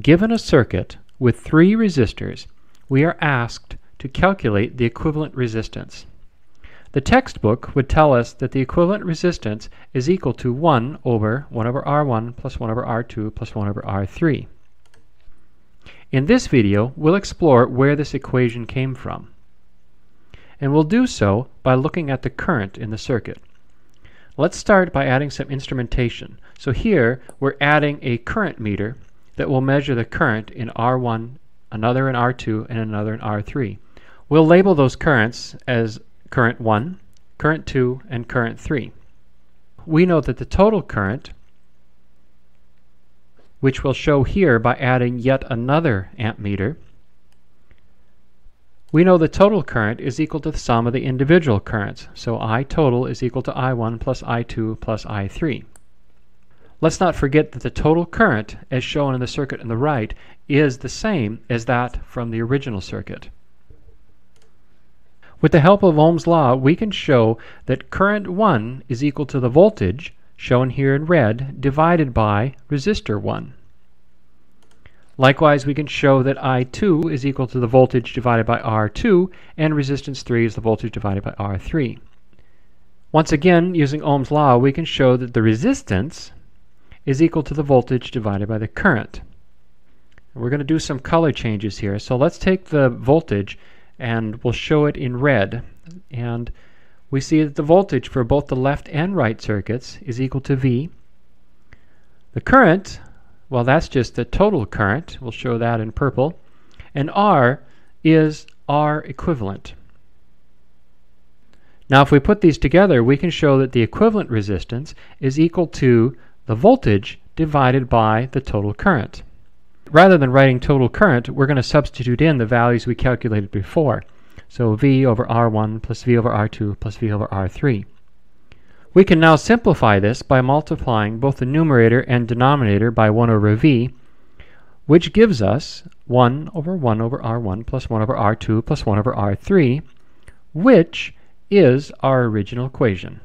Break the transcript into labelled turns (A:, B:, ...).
A: Given a circuit with three resistors, we are asked to calculate the equivalent resistance. The textbook would tell us that the equivalent resistance is equal to 1 over 1 over R1 plus 1 over R2 plus 1 over R3. In this video, we'll explore where this equation came from. And we'll do so by looking at the current in the circuit. Let's start by adding some instrumentation. So here, we're adding a current meter that will measure the current in R1, another in R2, and another in R3. We'll label those currents as current 1, current 2, and current 3. We know that the total current, which we'll show here by adding yet another ammeter, we know the total current is equal to the sum of the individual currents. So I total is equal to I1 plus I2 plus I3. Let's not forget that the total current, as shown in the circuit on the right, is the same as that from the original circuit. With the help of Ohm's law, we can show that current 1 is equal to the voltage, shown here in red, divided by resistor 1. Likewise, we can show that I2 is equal to the voltage divided by R2, and resistance 3 is the voltage divided by R3. Once again, using Ohm's law, we can show that the resistance is equal to the voltage divided by the current. We're going to do some color changes here. So let's take the voltage and we'll show it in red. And we see that the voltage for both the left and right circuits is equal to V. The current, well, that's just the total current. We'll show that in purple. And R is R equivalent. Now, if we put these together, we can show that the equivalent resistance is equal to the voltage divided by the total current rather than writing total current, we're going to substitute in the values we calculated before. So V over R1 plus V over R2 plus V over R3. We can now simplify this by multiplying both the numerator and denominator by 1 over V, which gives us 1 over 1 over R1 plus 1 over R2 plus 1 over R3, which is our original equation.